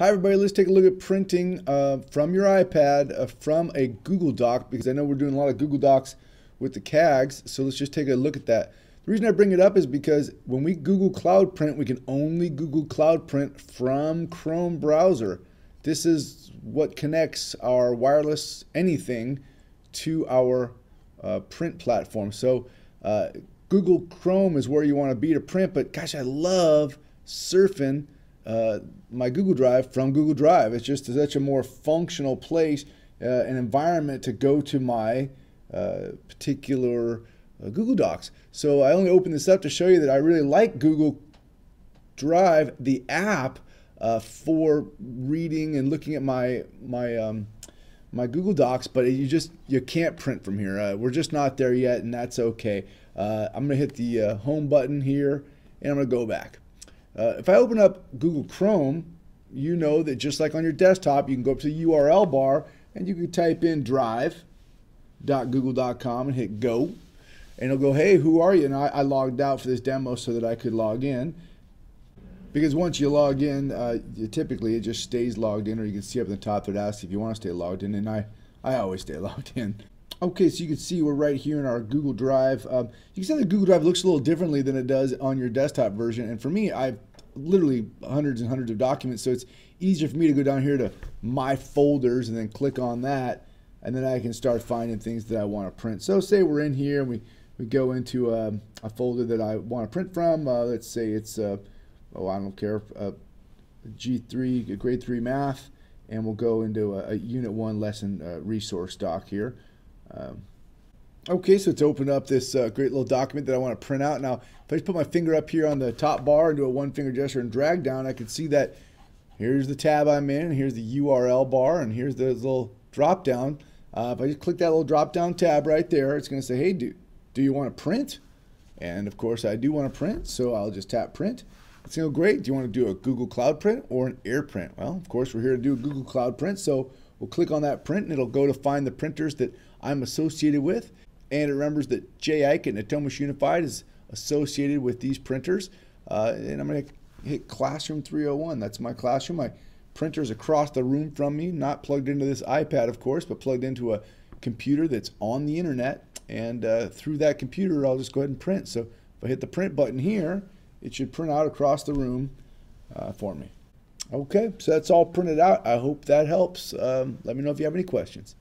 Hi everybody, let's take a look at printing uh, from your iPad uh, from a Google Doc because I know we're doing a lot of Google Docs with the CAGs, so let's just take a look at that. The reason I bring it up is because when we Google Cloud Print, we can only Google Cloud Print from Chrome browser. This is what connects our wireless anything to our uh, print platform. So uh, Google Chrome is where you want to be to print, but gosh, I love surfing uh, my Google Drive from Google Drive. It's just such a more functional place, uh, an environment to go to my uh, particular uh, Google Docs. So I only opened this up to show you that I really like Google Drive, the app, uh, for reading and looking at my my um, my Google Docs, but you just you can't print from here. Uh, we're just not there yet, and that's okay. Uh, I'm gonna hit the uh, home button here, and I'm gonna go back. Uh, if I open up Google Chrome, you know that just like on your desktop, you can go up to the URL bar and you can type in drive.google.com and hit go. And it'll go, hey, who are you? And I, I, logged out for this demo so that I could log in. Because once you log in, uh, you, typically it just stays logged in, or you can see up at the top that it asks if you want to stay logged in. And I, I always stay logged in. Okay, so you can see we're right here in our Google Drive. Um, you can see the Google Drive looks a little differently than it does on your desktop version. And for me, I've literally hundreds and hundreds of documents, so it's easier for me to go down here to my folders and then click on that, and then I can start finding things that I want to print. So say we're in here and we, we go into a, um, a folder that I want to print from. Uh, let's say it's, uh, oh, I don't care, uh, G3, grade 3 math, and we'll go into a, a Unit 1 lesson uh, resource doc here. Um, okay, so it's opened up this uh, great little document that I want to print out. Now, if I just put my finger up here on the top bar and do a one finger gesture and drag down, I can see that here's the tab I'm in, here's the URL bar, and here's the little drop down. Uh, if I just click that little drop down tab right there, it's going to say, hey, do, do you want to print? And of course, I do want to print, so I'll just tap print. It's going to go great. Do you want to do a Google Cloud print or an air print? Well, of course, we're here to do a Google Cloud print, so we'll click on that print, and it'll go to find the printers that I'm associated with. And it remembers that Jay Eichen at Natomas Unified is associated with these printers. Uh, and I'm going to hit Classroom 301. That's my classroom. My printer's across the room from me, not plugged into this iPad, of course, but plugged into a computer that's on the internet. And uh, through that computer, I'll just go ahead and print. So if I hit the print button here, it should print out across the room uh, for me. Okay, so that's all printed out. I hope that helps. Um, let me know if you have any questions.